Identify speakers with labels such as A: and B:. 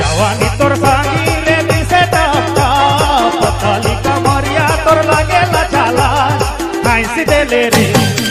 A: जवानी तोर सांगीले दिसे कमरिया तोर देले रे।